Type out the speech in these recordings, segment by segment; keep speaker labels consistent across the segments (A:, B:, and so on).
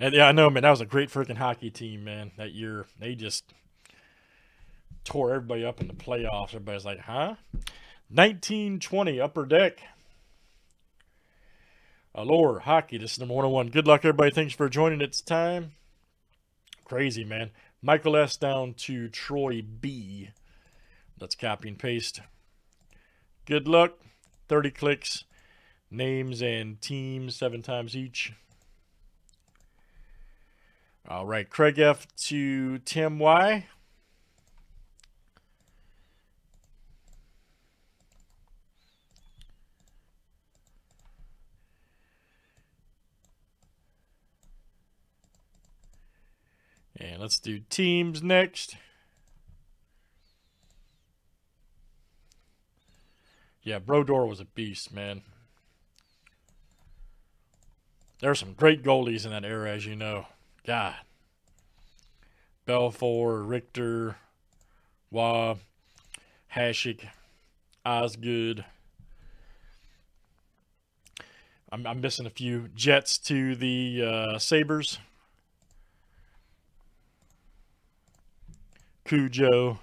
A: And yeah, I know, man. That was a great freaking hockey team, man. That year, they just tore everybody up in the playoffs. Everybody's like, "Huh?" 1920 Upper Deck. Allure Hockey. This is number 101. Good luck, everybody. Thanks for joining. It's time. Crazy, man. Michael S. down to Troy B. Let's copy and paste. Good luck. 30 clicks. Names and teams seven times each. All right. Craig F. to Tim Y. And let's do teams next. Yeah, Brodeur was a beast, man. There are some great goalies in that era, as you know. God. Belfour, Richter, Wah, Hasek, Osgood. I'm, I'm missing a few. Jets to the uh, Sabres. Cujo.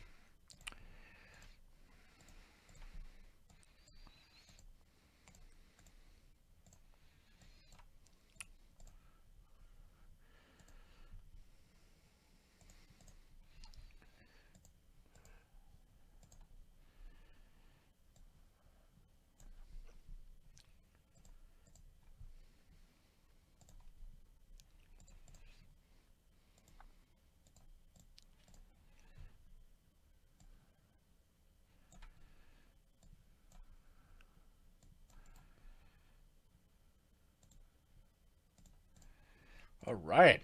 A: All right.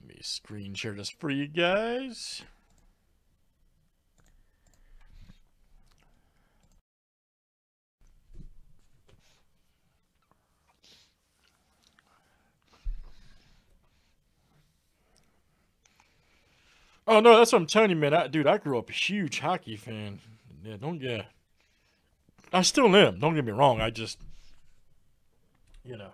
A: Let me screen share this for you guys. Oh no, that's what I'm telling you, man. I, dude, I grew up a huge hockey fan. Yeah, don't get. I still am. Don't get me wrong. I just, you know,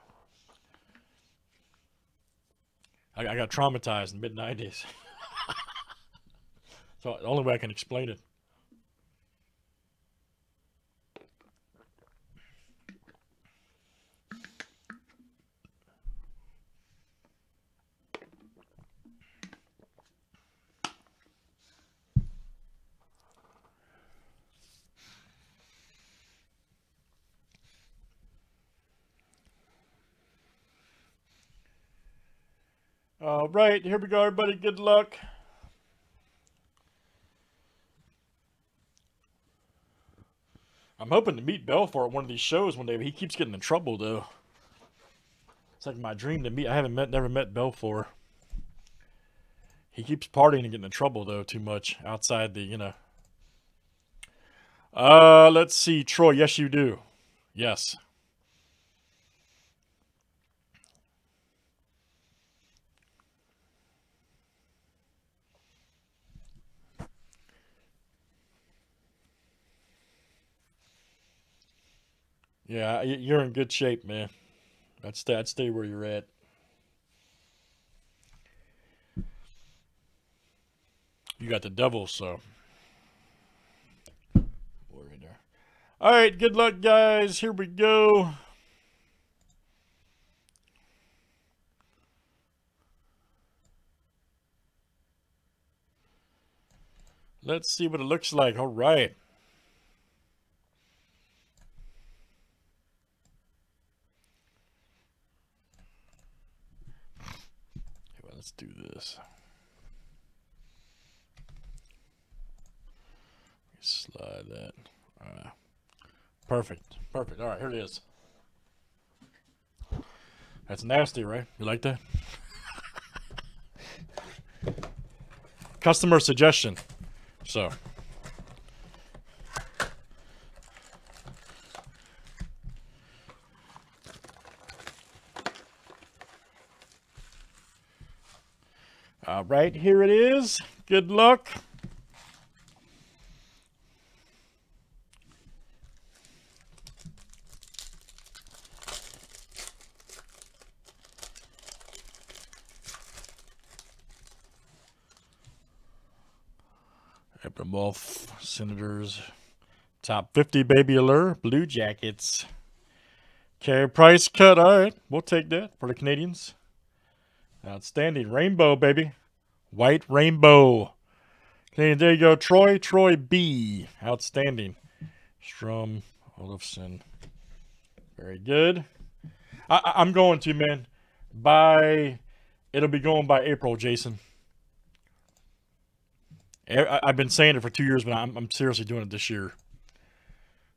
A: I, I got traumatized in the mid '90s. so the only way I can explain it. All right, here we go, everybody. Good luck. I'm hoping to meet Belfour at one of these shows one day, but he keeps getting in trouble, though. It's like my dream to meet. I haven't met, never met Belfour. He keeps partying and getting in trouble, though, too much outside the, you know. Uh, let's see. Troy, yes, you do. Yes. Yeah, you're in good shape, man. I'd stay, I'd stay where you're at. You got the devil, so. All right, good luck, guys. Here we go. Let's see what it looks like. All right. Let's do this. Slide that. All right. Perfect. Perfect. All right, here it is. That's nasty, right? You like that? Customer suggestion. So. Uh, right here it is. Good luck. Wolf, Senators, top 50 Baby Allure, Blue Jackets. Okay, price cut. All right, we'll take that for the Canadiens. Outstanding. Rainbow, baby. White rainbow. Okay, there you go. Troy, Troy B. Outstanding. Strome, Olofsson. Very good. I, I'm going to, man. By, it'll be going by April, Jason. I've been saying it for two years, but I'm, I'm seriously doing it this year.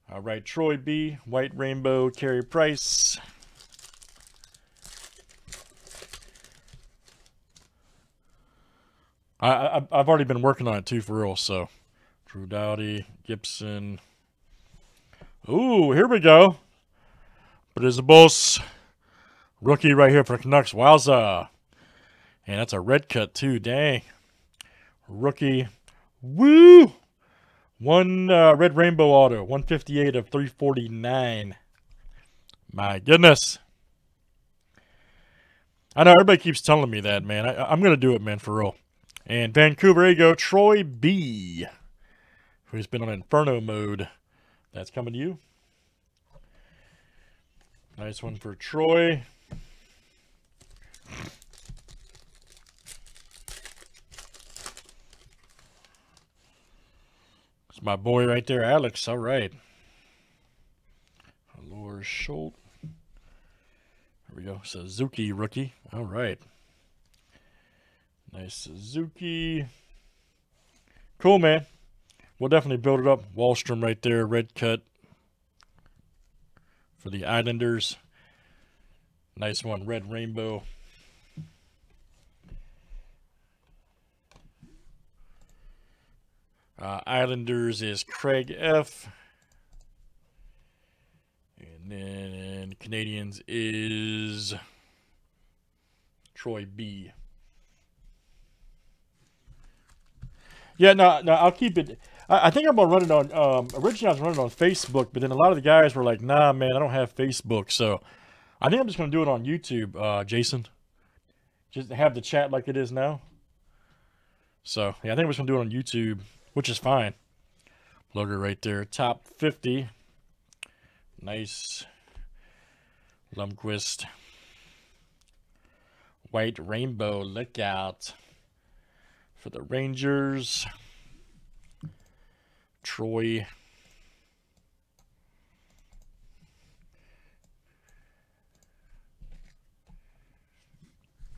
A: All right, Troy B, White Rainbow, Carey Price. I, I I've already been working on it too for real. So, Drew Doughty, Gibson. Ooh, here we go. But it's a boss rookie right here for Canucks. Wowza. And that's a red cut too. Dang. Rookie. Woo! One uh, red rainbow auto. 158 of 349. My goodness. I know everybody keeps telling me that, man. I, am going to do it, man, for real. And Vancouver, you go. Troy B, who's been on Inferno mode. That's coming to you. Nice one for Troy. It's my boy right there, Alex. All right. Laura Schultz. Here we go. Suzuki rookie. All right. Suzuki. Cool, man. We'll definitely build it up. Wahlstrom right there, red cut for the Islanders. Nice one, red rainbow. Uh, Islanders is Craig F. And then Canadiens is Troy B. Yeah, no, no, I'll keep it. I, I think I'm gonna run it on. Um, originally, I was running on Facebook, but then a lot of the guys were like, "Nah, man, I don't have Facebook." So, I think I'm just gonna do it on YouTube, uh, Jason. Just have the chat like it is now. So, yeah, I think I'm just gonna do it on YouTube, which is fine. Logo right there, top 50. Nice. Lundqvist. White rainbow, look out for the Rangers. Troy.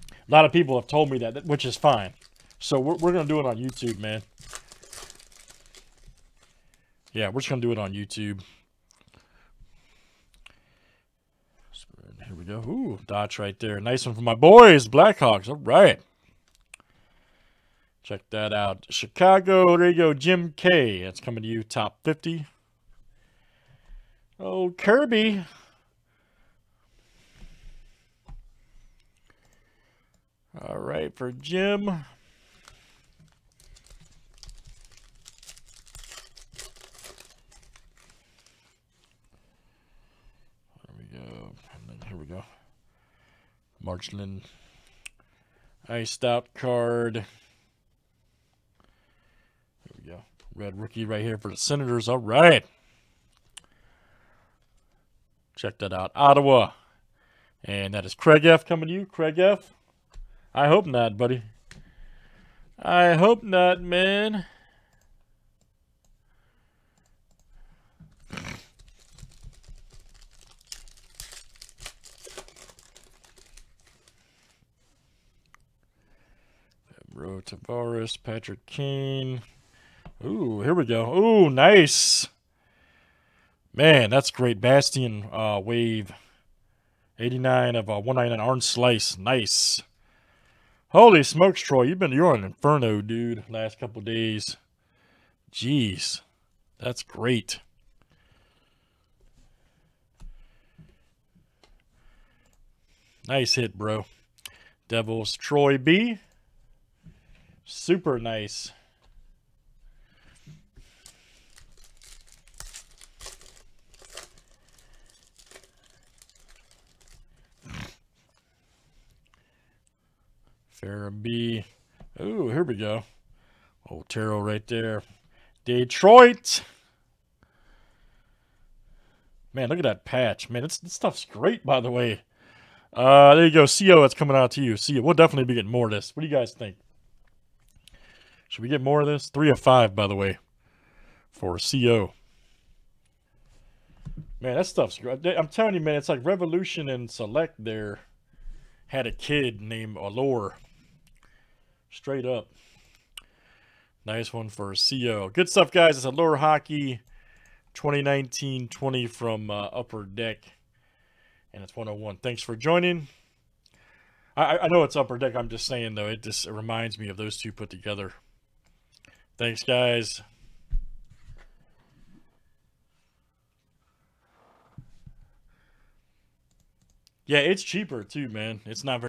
A: A lot of people have told me that, which is fine. So we're, we're going to do it on YouTube, man. Yeah, we're just going to do it on YouTube. Here we go. Ooh, dots right there. Nice one for my boys, Blackhawks. All right. Check that out. Chicago, there you go. Jim K. That's coming to you, top 50. Oh, Kirby. All right, for Jim. There we go. And then here we go. Marchand. Iced out card. Red rookie right here for the Senators. All right. Check that out. Ottawa. And that is Craig F. coming to you. Craig F. I hope not, buddy. I hope not, man. Bro Tavares, Patrick Kane. Ooh, here we go. Ooh, nice. Man, that's great. Bastian uh, wave. 89 of uh, 199 orange slice. Nice. Holy smokes, Troy. You've been, you're an inferno, dude, last couple days. Jeez. That's great. Nice hit, bro. Devils, Troy B. Super nice. Farabee. Oh, here we go. Otero right there. Detroit. Man, look at that patch. Man, this, this stuff's great, by the way. Uh, there you go. CO, that's coming out to you. See, we'll definitely be getting more of this. What do you guys think? Should we get more of this? Three of five, by the way, for CO. Man, that stuff's great. I'm telling you, man, it's like Revolution and Select there had a kid named Allure. Straight up. Nice one for CO. Good stuff, guys. It's Allure Hockey 2019-20 from uh, Upper Deck. And it's 101. Thanks for joining. I, I know it's Upper Deck. I'm just saying, though, it just it reminds me of those two put together. Thanks, guys. Yeah, it's cheaper, too, man. It's not very